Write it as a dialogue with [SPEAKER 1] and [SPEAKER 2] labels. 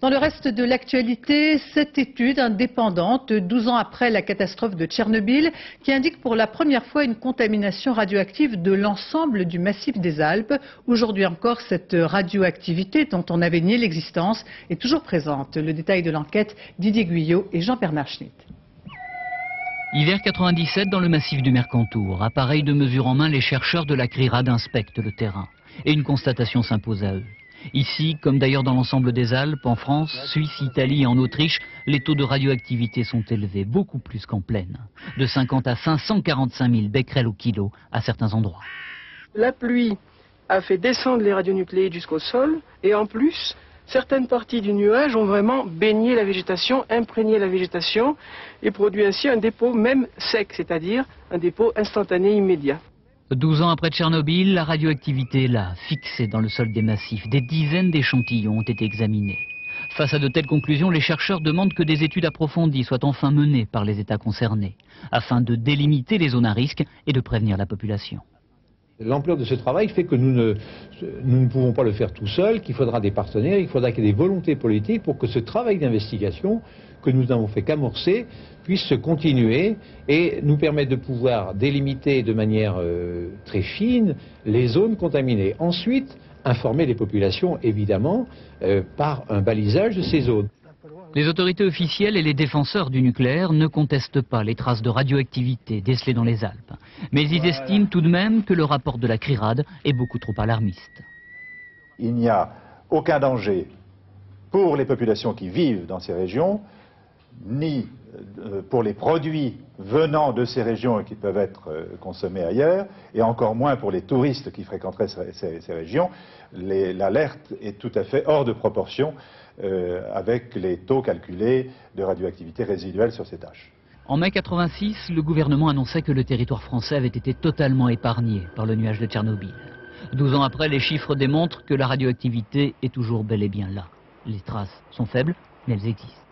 [SPEAKER 1] Dans le reste de l'actualité, cette étude indépendante, 12 ans après la catastrophe de Tchernobyl, qui indique pour la première fois une contamination radioactive de l'ensemble du massif des Alpes. Aujourd'hui encore, cette radioactivité dont on avait nié l'existence est toujours présente. Le détail de l'enquête, Didier Guyot et Jean-Bernard Schnitt.
[SPEAKER 2] Hiver 97 dans le massif du Mercantour. Appareil de mesure en main, les chercheurs de la CRIRAD inspectent le terrain. Et une constatation s'impose à eux. Ici, comme d'ailleurs dans l'ensemble des Alpes, en France, Suisse, Italie et en Autriche, les taux de radioactivité sont élevés, beaucoup plus qu'en plaine. De 50 à 545 000 becquerels au kilo à certains endroits.
[SPEAKER 3] La pluie a fait descendre les radionucléides jusqu'au sol et en plus, certaines parties du nuage ont vraiment baigné la végétation, imprégné la végétation et produit ainsi un dépôt même sec, c'est-à-dire un dépôt instantané immédiat.
[SPEAKER 2] 12 ans après Tchernobyl, la radioactivité est là, fixée dans le sol des massifs. Des dizaines d'échantillons ont été examinés. Face à de telles conclusions, les chercheurs demandent que des études approfondies soient enfin menées par les États concernés, afin de délimiter les zones à risque et de prévenir la population.
[SPEAKER 4] L'ampleur de ce travail fait que nous ne, pouvons pas le faire tout seul, qu'il faudra des partenaires, il faudra qu'il y ait des volontés politiques pour que ce travail d'investigation que nous n'avons fait qu'amorcer puisse se continuer et nous permettre de pouvoir délimiter de manière euh, très fine les zones contaminées. Ensuite, informer les populations, évidemment, euh, par un balisage de ces zones.
[SPEAKER 2] Les autorités officielles et les défenseurs du nucléaire ne contestent pas les traces de radioactivité décelées dans les Alpes. Mais ils estiment tout de même que le rapport de la CRIRAD est beaucoup trop alarmiste.
[SPEAKER 5] Il n'y a aucun danger pour les populations qui vivent dans ces régions, ni pour les produits venant de ces régions et qui peuvent être euh, consommés ailleurs, et encore moins pour les touristes qui fréquenteraient ces, régions, l'alerte est tout à fait hors de proportion euh, avec les taux calculés de radioactivité résiduelle sur ces tâches.
[SPEAKER 2] En mai 86, le gouvernement annonçait que le territoire français avait été totalement épargné par le nuage de Tchernobyl. Douze ans après, les chiffres démontrent que la radioactivité est toujours bel et bien là. Les traces sont faibles, mais elles existent.